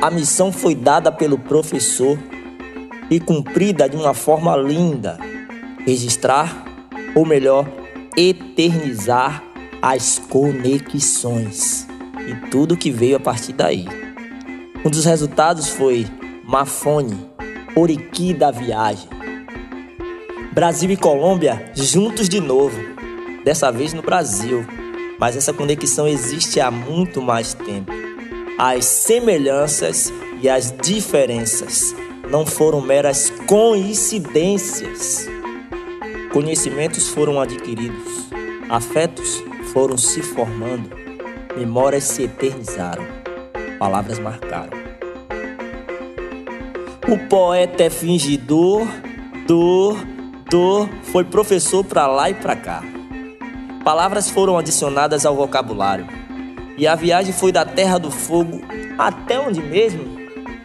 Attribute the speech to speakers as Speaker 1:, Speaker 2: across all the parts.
Speaker 1: a missão foi dada pelo professor e cumprida de uma forma linda: registrar, ou melhor, eternizar as conexões e tudo que veio a partir daí. Um dos resultados foi Mafone, Oriqui da viagem. Brasil e Colômbia juntos de novo, dessa vez no Brasil, mas essa conexão existe há muito mais tempo. As semelhanças e as diferenças não foram meras coincidências. Conhecimentos foram adquiridos, afetos foram se formando, memórias se eternizaram, palavras marcaram. O poeta é fingidor, dor, dor, foi professor para lá e para cá. Palavras foram adicionadas ao vocabulário e a viagem foi da Terra do Fogo até onde mesmo?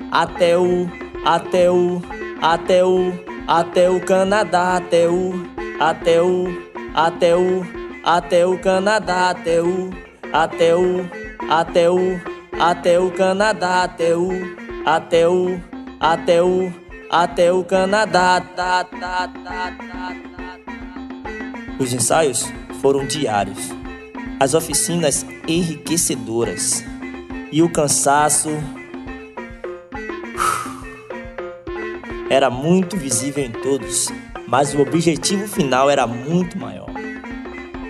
Speaker 1: Até o, até o, até o, até o Canadá, até o, até o, até o, até o Canadá, até o, até o, até o, até o Canadá, até o, até o, até o, até o Canadá. Tá, tá, tá, Os ensaios foram diários as oficinas enriquecedoras e o cansaço era muito visível em todos, mas o objetivo final era muito maior.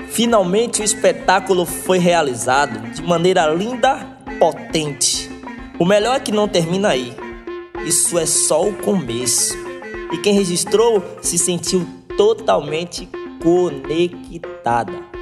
Speaker 1: Finalmente o espetáculo foi realizado de maneira linda, potente. O melhor é que não termina aí. Isso é só o começo. E quem registrou se sentiu totalmente conectada.